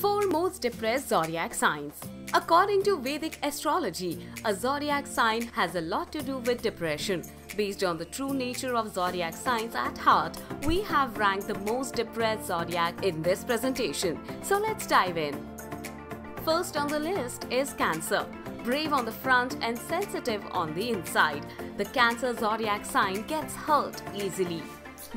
Four most depressed zodiac signs. According to Vedic astrology, a zodiac sign has a lot to do with depression. Based on the true nature of zodiac signs at heart, we have ranked the most depressed zodiac in this presentation. So let's dive in. First on the list is Cancer. Brave on the front and sensitive on the inside, the Cancer zodiac sign gets hurt easily.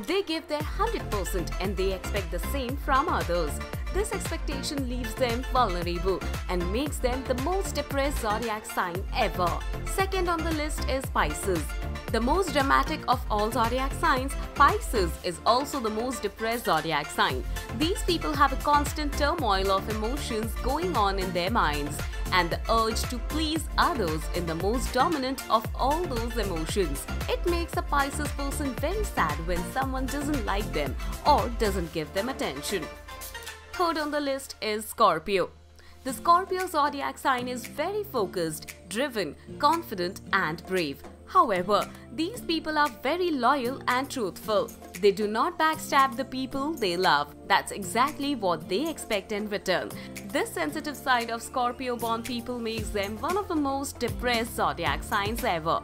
They give their 100% and they expect the same from others. This expectation leaves them vulnerable and makes them the most depressed zodiac sign ever. Second on the list is Pisces. The most dramatic of all zodiac signs, Pisces is also the most depressed zodiac sign. These people have a constant turmoil of emotions going on in their minds and the urge to please others in the most dominant of all those emotions. It makes a Pisces person very sad when someone doesn't like them or doesn't give them attention. Third on the list is Scorpio. The Scorpio zodiac sign is very focused, driven, confident, and brave. However, these people are very loyal and truthful. They do not backstab the people they love. That's exactly what they expect in return. This sensitive side of Scorpio born people makes them one of the most depressed zodiac signs ever.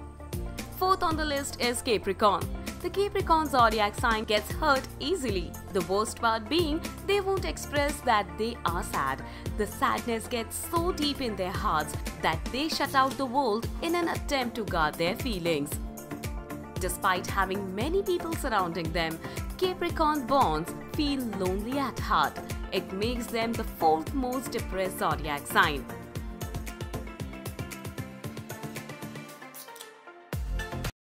Fourth on the list is Capricorn. The Capricorn zodiac sign gets hurt easily. The worst part being, they won't express that they are sad. The sadness gets so deep in their hearts that they shut out the world in an attempt to guard their feelings. Despite having many people surrounding them, Capricorn bonds feel lonely at heart. It makes them the fourth most depressed zodiac sign.